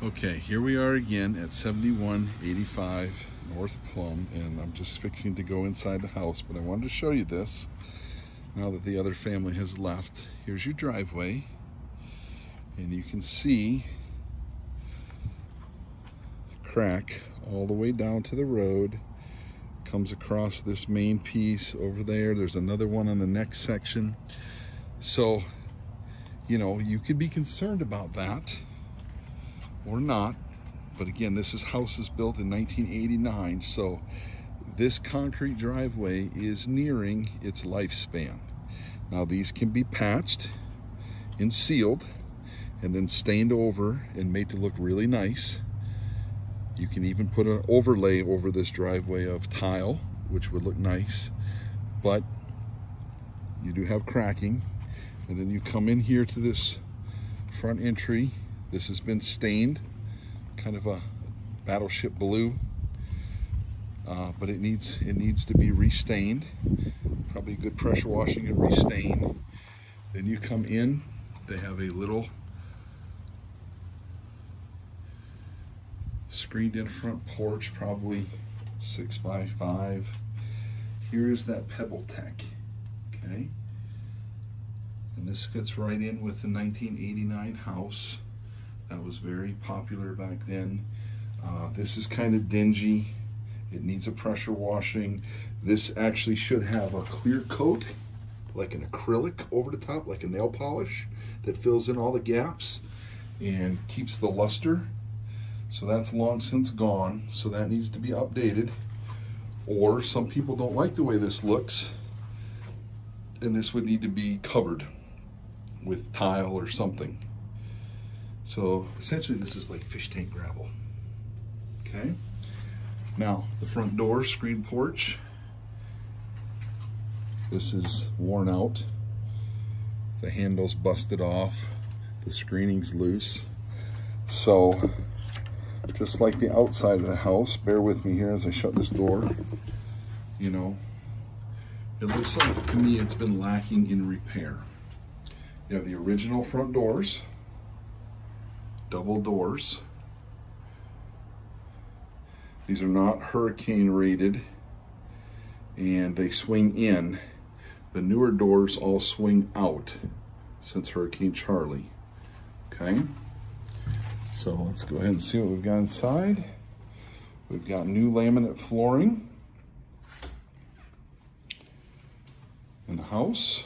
Okay, here we are again at 7185 North Plum, and I'm just fixing to go inside the house, but I wanted to show you this now that the other family has left. Here's your driveway, and you can see a crack all the way down to the road. Comes across this main piece over there. There's another one on the next section. So, you know, you could be concerned about that or not. But again, this is houses built in 1989, so this concrete driveway is nearing its lifespan. Now these can be patched and sealed and then stained over and made to look really nice. You can even put an overlay over this driveway of tile, which would look nice, but you do have cracking. And then you come in here to this front entry this has been stained, kind of a battleship blue, uh, but it needs it needs to be restained. Probably good pressure washing and restain. Then you come in, they have a little screened in front porch, probably six by five. Here is that PebbleTec, okay? And this fits right in with the 1989 house. That was very popular back then. Uh, this is kind of dingy. It needs a pressure washing. This actually should have a clear coat, like an acrylic over the top, like a nail polish that fills in all the gaps and keeps the luster. So that's long since gone. So that needs to be updated. Or some people don't like the way this looks and this would need to be covered with tile or something. So essentially this is like fish tank gravel. Okay. Now the front door, screen porch. This is worn out. The handle's busted off. The screening's loose. So just like the outside of the house, bear with me here as I shut this door, you know, it looks like to me it's been lacking in repair. You have the original front doors, double doors. These are not hurricane rated and they swing in. The newer doors all swing out since Hurricane Charley. Okay, so let's go ahead and see what we've got inside. We've got new laminate flooring in the house,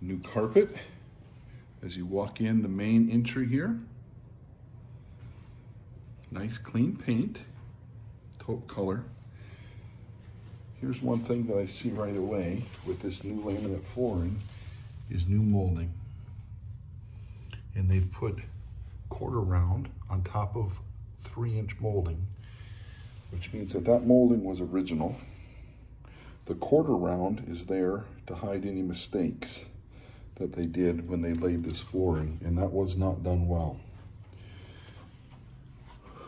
new carpet as you walk in the main entry here. Nice clean paint, taupe color. Here's one thing that I see right away with this new laminate flooring is new molding. And they've put quarter round on top of three inch molding, which means that that molding was original. The quarter round is there to hide any mistakes that they did when they laid this flooring, and that was not done well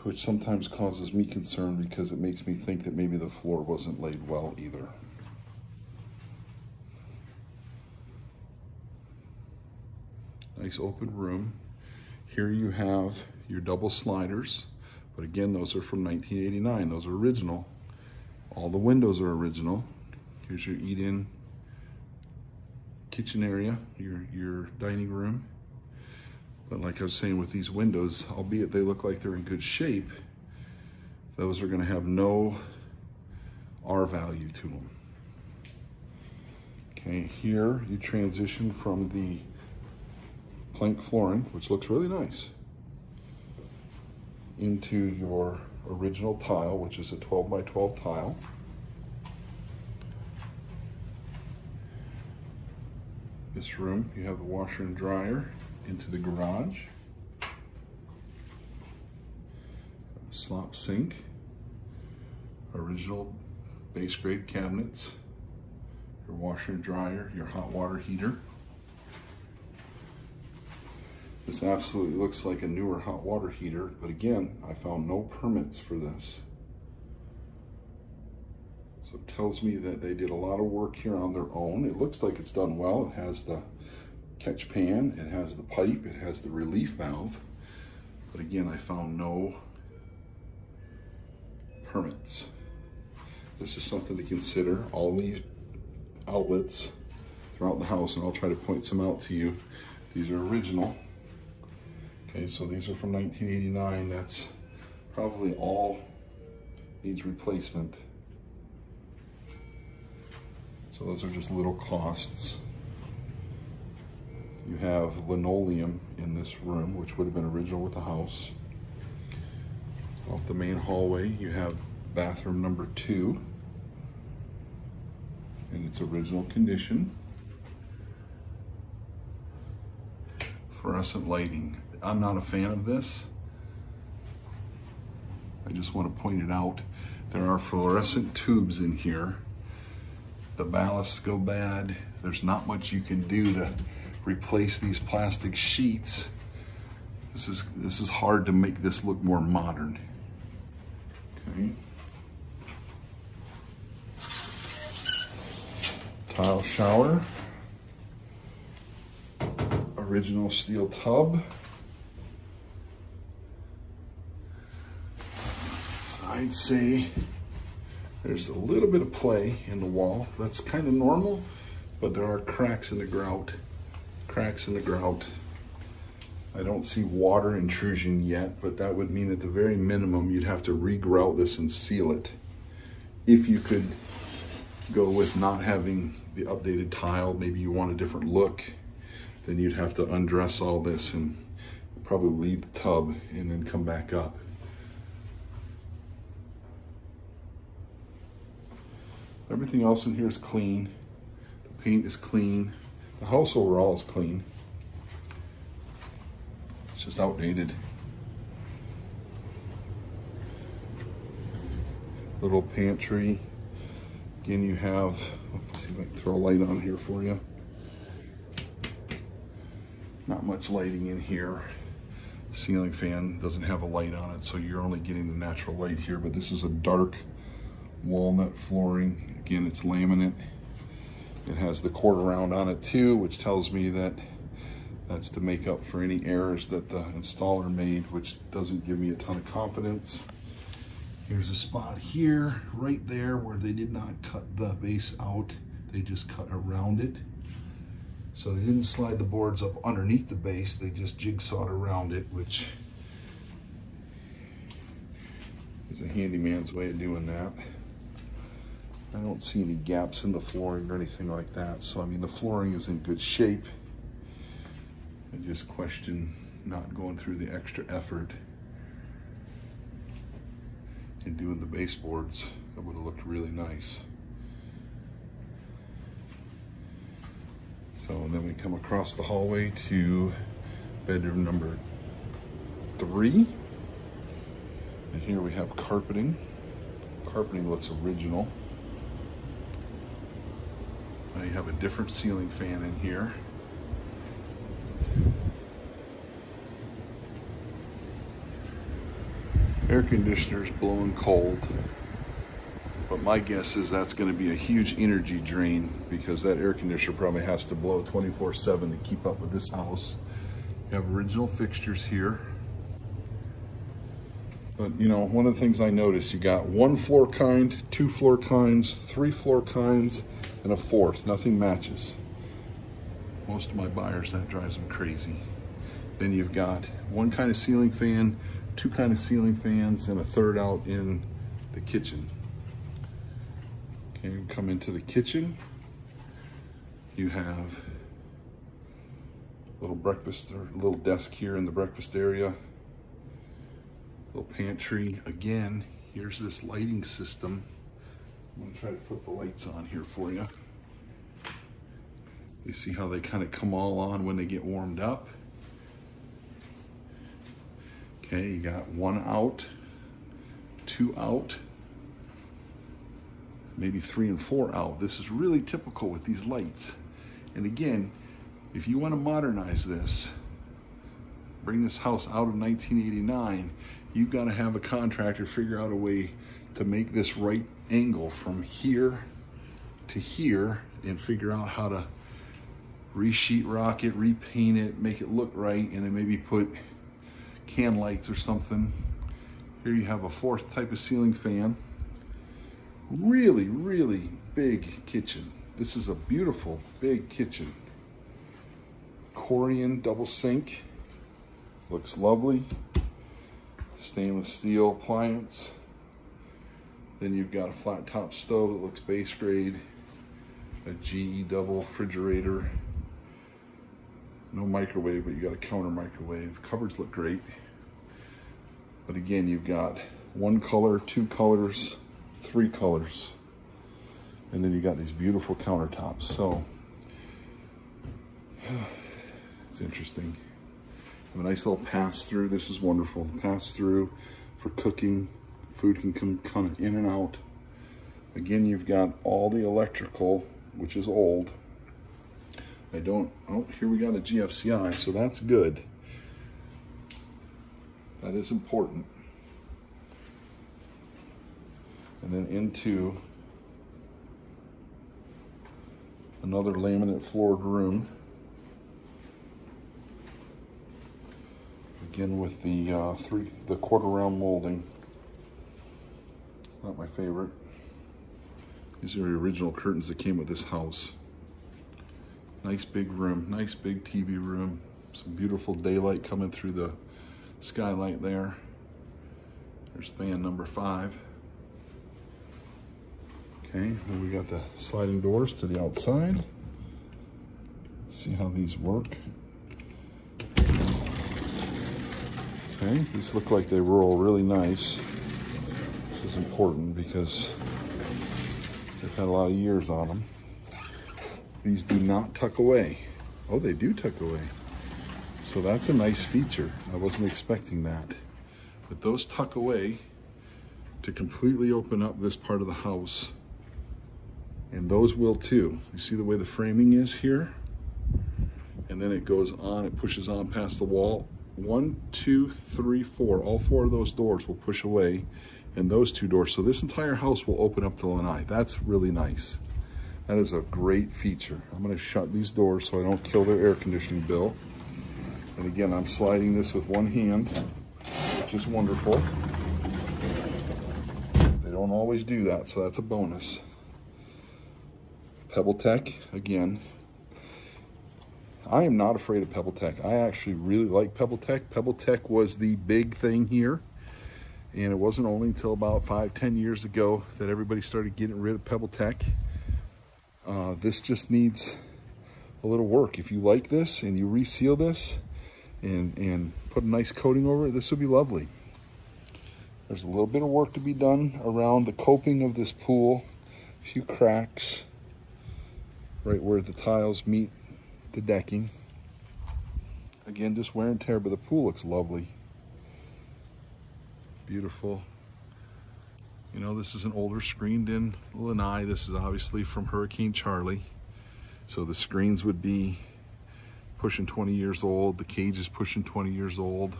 which sometimes causes me concern because it makes me think that maybe the floor wasn't laid well either. Nice open room. Here you have your double sliders, but again, those are from 1989. Those are original. All the windows are original. Here's your eat-in kitchen area, your, your dining room. But like I was saying with these windows, albeit they look like they're in good shape, those are gonna have no R value to them. Okay, here you transition from the plank flooring, which looks really nice, into your original tile, which is a 12 by 12 tile. This room, you have the washer and dryer into the garage. Slop sink, original base grade cabinets, your washer and dryer, your hot water heater. This absolutely looks like a newer hot water heater, but again, I found no permits for this. So it tells me that they did a lot of work here on their own. It looks like it's done well. It has the catch pan, it has the pipe, it has the relief valve. But again, I found no permits. This is something to consider. All these outlets throughout the house, and I'll try to point some out to you. These are original. Okay, so these are from 1989. That's probably all needs replacement. So those are just little costs. You have linoleum in this room, which would have been original with the house. Off the main hallway, you have bathroom number two in its original condition. Fluorescent lighting. I'm not a fan of this. I just want to point it out. There are fluorescent tubes in here. The ballasts go bad. There's not much you can do to replace these plastic sheets. This is, this is hard to make this look more modern. Okay. Tile shower. Original steel tub. I'd say there's a little bit of play in the wall. That's kind of normal, but there are cracks in the grout. Cracks in the grout. I don't see water intrusion yet, but that would mean at the very minimum, you'd have to re-grout this and seal it. If you could go with not having the updated tile, maybe you want a different look, then you'd have to undress all this and probably leave the tub and then come back up. Everything else in here is clean. The paint is clean. The house overall is clean. It's just outdated. Little pantry. Again, you have, let's see if I can throw a light on here for you. Not much lighting in here. Ceiling fan doesn't have a light on it, so you're only getting the natural light here, but this is a dark walnut flooring. Again, it's laminate. It has the quarter round on it too, which tells me that that's to make up for any errors that the installer made, which doesn't give me a ton of confidence. Here's a spot here, right there, where they did not cut the base out. They just cut around it. So they didn't slide the boards up underneath the base. They just jigsawed around it, which is a handyman's way of doing that. I don't see any gaps in the flooring or anything like that. So, I mean, the flooring is in good shape. I just question not going through the extra effort in doing the baseboards. It would have looked really nice. So then we come across the hallway to bedroom number three. And here we have carpeting. Carpeting looks original. You have a different ceiling fan in here. Air conditioner's blowing cold, but my guess is that's gonna be a huge energy drain because that air conditioner probably has to blow 24 seven to keep up with this house. You have original fixtures here. But you know, one of the things I noticed, you got one floor kind, two floor kinds, three floor kinds, and a fourth. Nothing matches. Most of my buyers, that drives them crazy. Then you've got one kind of ceiling fan, two kind of ceiling fans, and a third out in the kitchen. Okay, come into the kitchen. You have a little breakfast or little desk here in the breakfast area. Little pantry. Again, here's this lighting system I'm gonna try to put the lights on here for you. You see how they kind of come all on when they get warmed up. Okay, you got one out, two out, maybe three and four out. This is really typical with these lights. And again, if you want to modernize this, bring this house out of 1989, you've got to have a contractor figure out a way to make this right angle from here to here and figure out how to resheet rock it, repaint it, make it look right, and then maybe put can lights or something. Here you have a fourth type of ceiling fan. Really, really big kitchen. This is a beautiful big kitchen. Corian double sink. Looks lovely. Stainless steel appliance. Then you've got a flat top stove that looks base grade. A GE double refrigerator. No microwave, but you got a counter microwave. Cupboards look great. But again, you've got one color, two colors, three colors. And then you got these beautiful countertops. So it's interesting. A nice little pass through. This is wonderful. The pass through for cooking. Food can come, come in and out. Again, you've got all the electrical, which is old. I don't, oh, here we got a GFCI, so that's good. That is important. And then into another laminate floored room. Again with the uh, three, the quarter round molding. It's not my favorite. These are the original curtains that came with this house. Nice big room, nice big TV room. Some beautiful daylight coming through the skylight there. There's fan number five. Okay, then we got the sliding doors to the outside. Let's see how these work. Okay, these look like they roll really nice. This is important because they've had a lot of years on them. These do not tuck away. Oh, they do tuck away. So that's a nice feature. I wasn't expecting that. But those tuck away to completely open up this part of the house. And those will too. You see the way the framing is here? And then it goes on, it pushes on past the wall one, two, three, four. All four of those doors will push away and those two doors. So this entire house will open up to lanai. That's really nice. That is a great feature. I'm gonna shut these doors so I don't kill their air conditioning bill. And again, I'm sliding this with one hand, which is wonderful. They don't always do that, so that's a bonus. PebbleTec, again, I am not afraid of PebbleTec. I actually really like PebbleTec. Pebble Tech was the big thing here. And it wasn't only until about five, ten years ago that everybody started getting rid of PebbleTec. Uh, this just needs a little work. If you like this and you reseal this and, and put a nice coating over it, this would be lovely. There's a little bit of work to be done around the coping of this pool. A few cracks right where the tiles meet the decking. Again, just wear and tear, but the pool looks lovely. Beautiful. You know, this is an older screened in lanai. This is obviously from Hurricane Charley. So the screens would be pushing 20 years old. The cage is pushing 20 years old.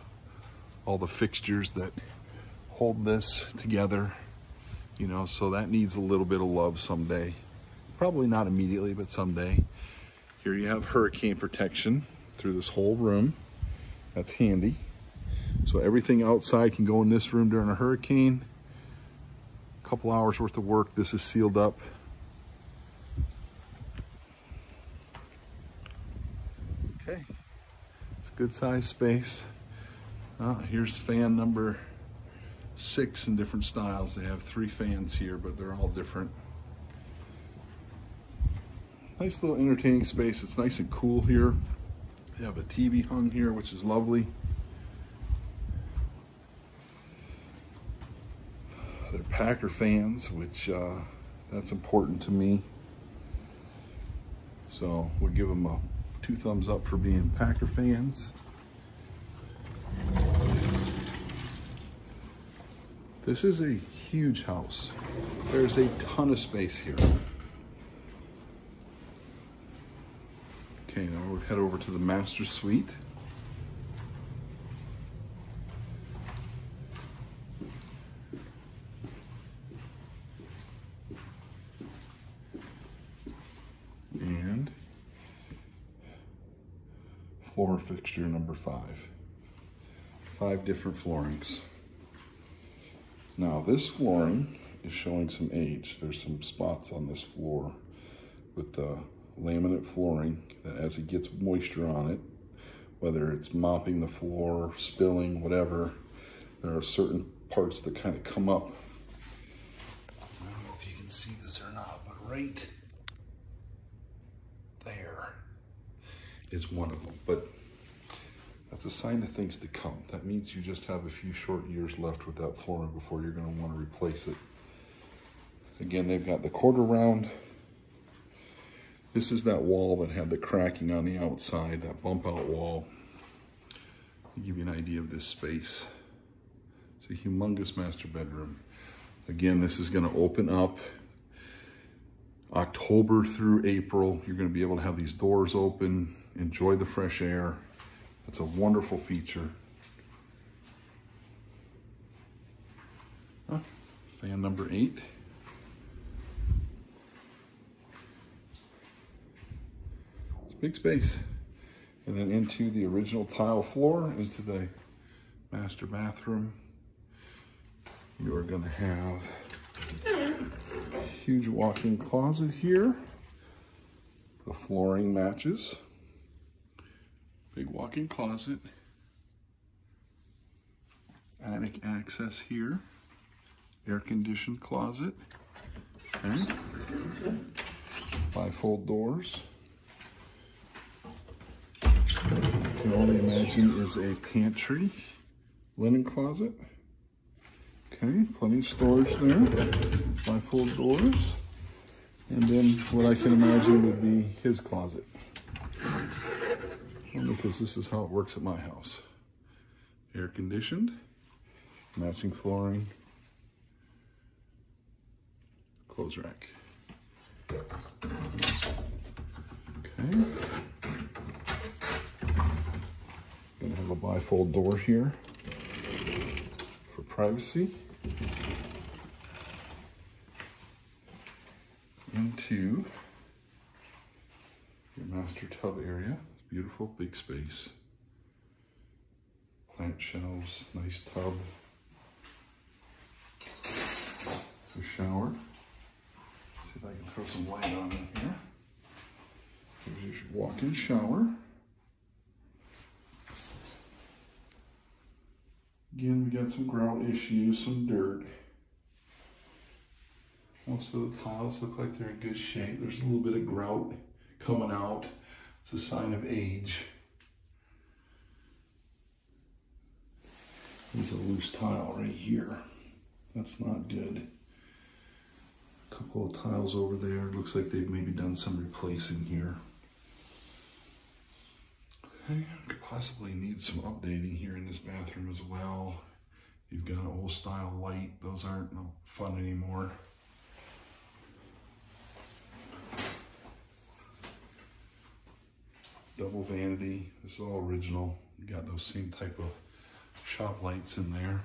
All the fixtures that hold this together, you know, so that needs a little bit of love someday. Probably not immediately, but someday. Here you have hurricane protection through this whole room. That's handy. So everything outside can go in this room during a hurricane. A couple hours worth of work. This is sealed up. Okay, it's a good size space. Uh, here's fan number six in different styles. They have three fans here, but they're all different. Nice little entertaining space. It's nice and cool here. They have a TV hung here, which is lovely. They're Packer fans, which uh, that's important to me. So we'll give them a two thumbs up for being Packer fans. This is a huge house. There's a ton of space here. Okay, now we'll head over to the master suite. And floor fixture number five. five different floorings. Now this flooring is showing some age. There's some spots on this floor with the laminate flooring that as it gets moisture on it, whether it's mopping the floor, spilling, whatever, there are certain parts that kind of come up. I don't know if you can see this or not, but right there is one of them. But that's a sign of things to come. That means you just have a few short years left with that flooring before you're going to want to replace it. Again, they've got the quarter round. This is that wall that had the cracking on the outside, that bump out wall. To give you an idea of this space. It's a humongous master bedroom. Again, this is gonna open up October through April. You're gonna be able to have these doors open, enjoy the fresh air. That's a wonderful feature. Huh? Fan number eight. Big space. And then into the original tile floor, into the master bathroom. You're gonna have a huge walk-in closet here. The flooring matches. Big walk-in closet. Attic access here. Air-conditioned closet. Okay. Bifold doors. I can only imagine is a pantry. Linen closet. Okay, plenty of storage there. Bifold doors. And then what I can imagine would be his closet because this is how it works at my house. Air conditioned, matching flooring, clothes rack. Okay. Gonna have a bifold door here for privacy. Into your master tub area. Beautiful big space. Plant shelves, nice tub. The shower. see if I can throw some light on in here. Here's your walk-in shower. Again, we got some grout issues, some dirt. Most of the tiles look like they're in good shape. There's a little bit of grout coming out. It's a sign of age. There's a loose tile right here. That's not good. A couple of tiles over there. Looks like they've maybe done some replacing here. Okay, could possibly need some updating here in this bathroom as well. You've got an old style light. Those aren't no fun anymore. double vanity. This is all original. You got those same type of shop lights in there.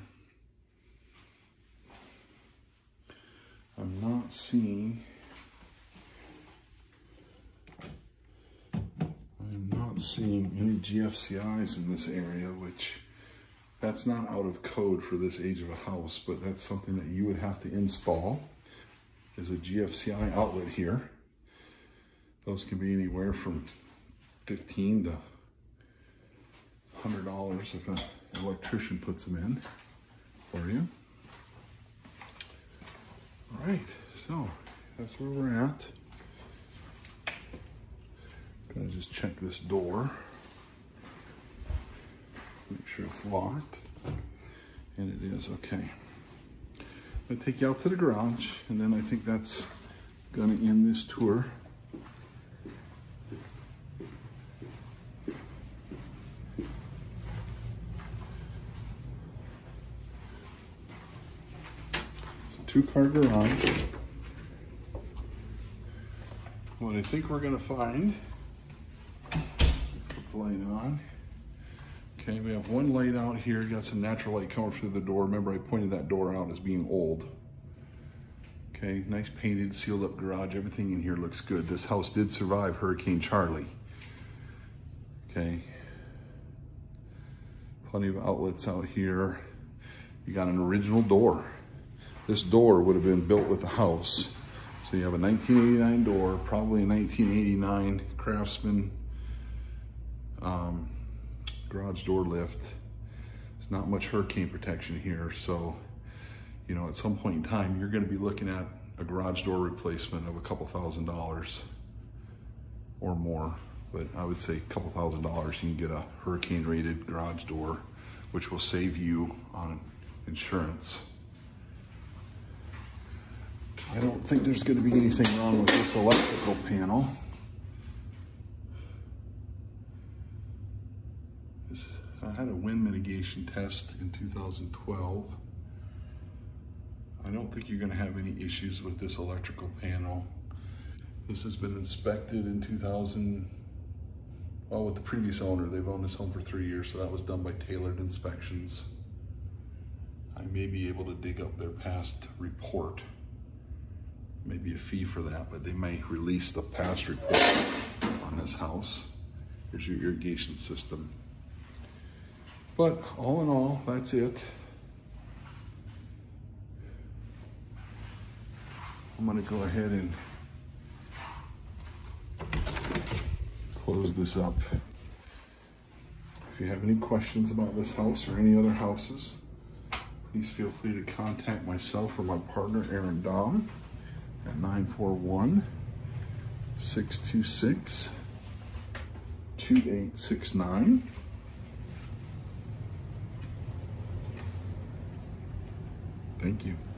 I'm not seeing, I'm not seeing any GFCIs in this area, which that's not out of code for this age of a house, but that's something that you would have to install. There's a GFCI outlet here. Those can be anywhere from 15 to $100 if an electrician puts them in for you. All right, so that's where we're at. Gonna just check this door. Make sure it's locked. And it is, okay. I'm gonna take you out to the garage and then I think that's gonna end this tour. It's a two-car garage. What I think we're gonna find, on. Okay, we have one light out here, got some natural light coming through the door. Remember I pointed that door out as being old. Okay, nice painted, sealed up garage. Everything in here looks good. This house did survive Hurricane Charley. Okay. Plenty of outlets out here. You got an original door. This door would have been built with the house. So you have a 1989 door, probably a 1989 Craftsman um, garage door lift. There's not much hurricane protection here. So, you know, at some point in time, you're gonna be looking at a garage door replacement of a couple thousand dollars or more. But I would say a couple thousand dollars, you can get a hurricane rated garage door, which will save you on insurance. I don't think there's gonna be anything wrong with this electrical panel. This, I had a wind mitigation test in 2012. I don't think you're gonna have any issues with this electrical panel. This has been inspected in 2000, well, with the previous owner. They've owned this home for three years, so that was done by tailored inspections. I may be able to dig up their past report. Maybe a fee for that, but they may release the past report on this house. Here's your irrigation system. But all in all, that's it. I'm gonna go ahead and close this up. If you have any questions about this house or any other houses, please feel free to contact myself or my partner, Aaron Dom, at 941 Thank you.